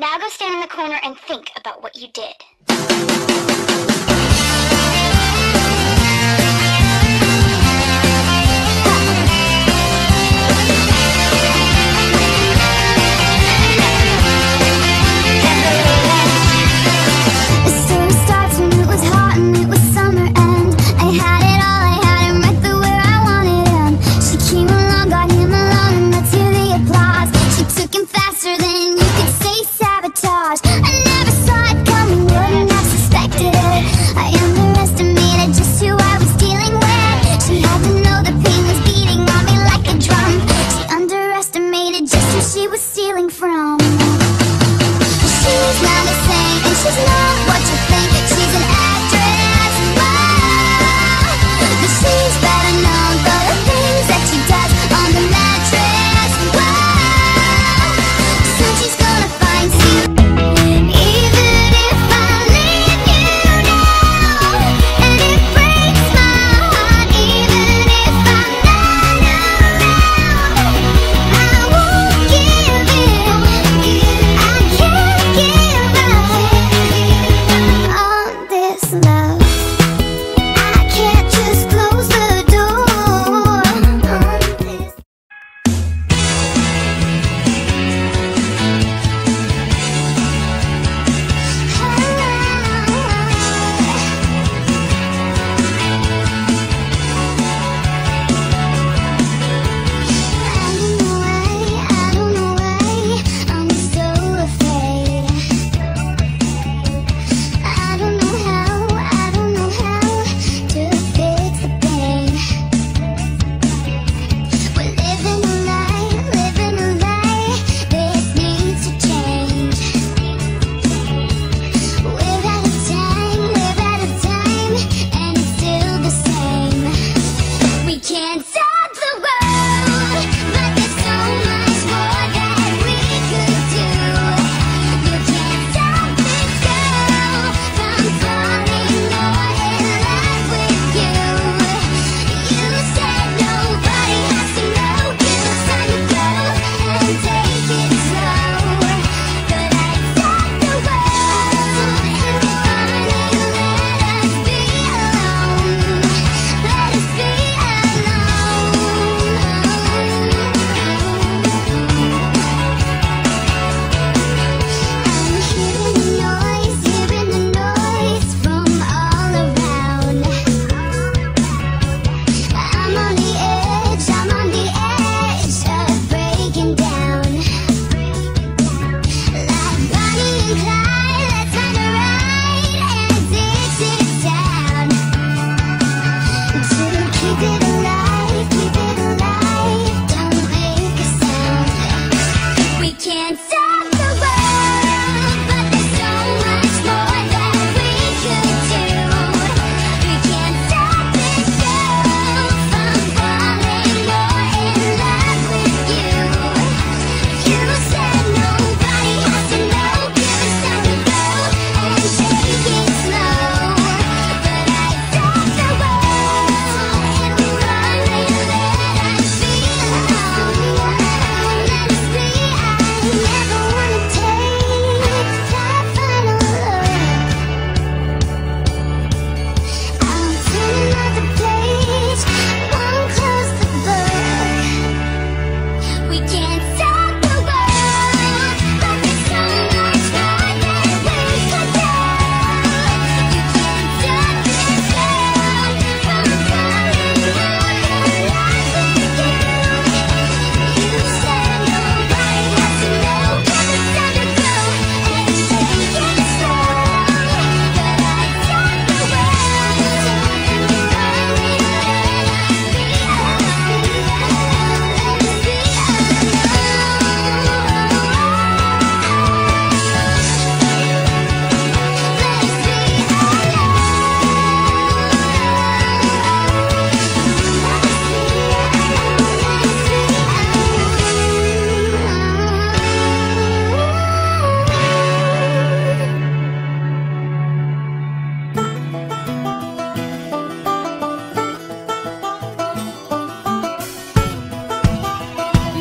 Now go stand in the corner and think about what you did.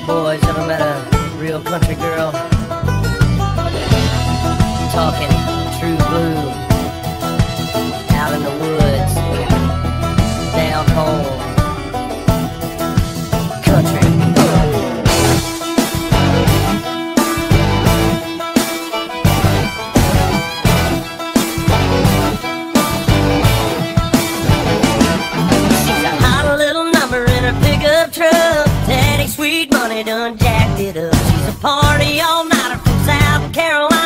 boys ever met a real country girl? Talking true blue out in the woods. done jacked it up. She's a party all nighter from South Carolina.